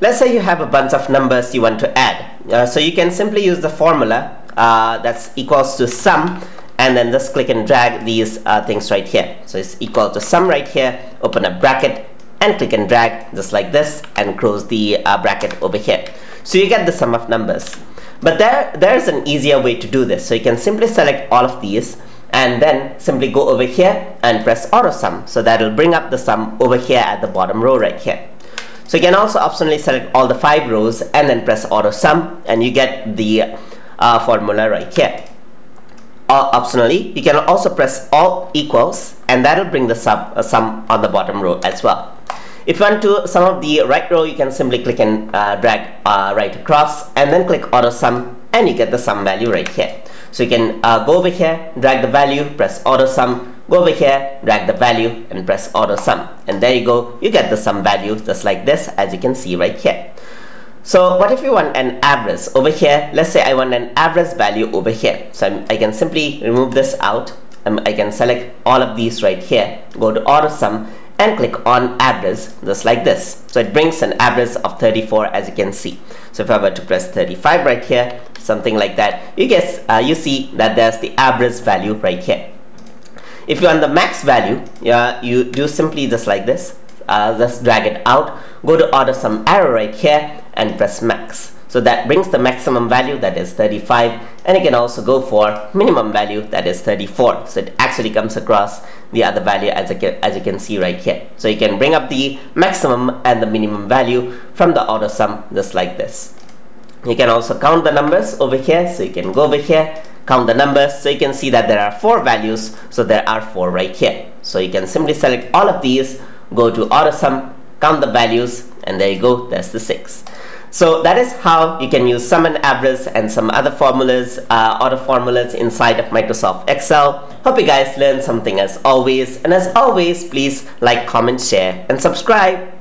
let's say you have a bunch of numbers you want to add. Uh, so you can simply use the formula uh, that's equals to sum and then just click and drag these uh, things right here. So it's equal to sum right here, open a bracket and click and drag just like this and close the uh, bracket over here. So you get the sum of numbers. But there, there's an easier way to do this. So you can simply select all of these and then simply go over here and press auto sum. So that will bring up the sum over here at the bottom row right here. So you can also optionally select all the five rows and then press auto sum and you get the uh, formula right here. Or optionally, you can also press alt equals and that will bring the sum, uh, sum on the bottom row as well. If you want to sum up the right row, you can simply click and uh, drag uh, right across and then click auto sum and you get the sum value right here. So you can uh, go over here, drag the value, press auto sum, go over here, drag the value and press auto sum. And there you go, you get the sum value just like this as you can see right here. So what if you want an average over here? Let's say I want an average value over here. So I'm, i can simply remove this out. Um, I can select all of these right here, go to auto sum and click on average just like this. So it brings an average of 34 as you can see. So if I were to press 35 right here, something like that, you guess uh, you see that there's the average value right here. If you want the max value, yeah, you do simply just like this. Uh, just drag it out, go to auto sum arrow right here and press max. So that brings the maximum value that is 35 and you can also go for minimum value that is 34. So it actually comes across the other value as, can, as you can see right here. So you can bring up the maximum and the minimum value from the auto sum just like this. You can also count the numbers over here. So you can go over here, count the numbers. So you can see that there are four values. So there are four right here. So you can simply select all of these, go to auto sum, count the values, and there you go, that's the six. So that is how you can use sum and average and some other formulas, uh, auto formulas inside of Microsoft Excel. Hope you guys learned something as always. And as always, please like, comment, share, and subscribe.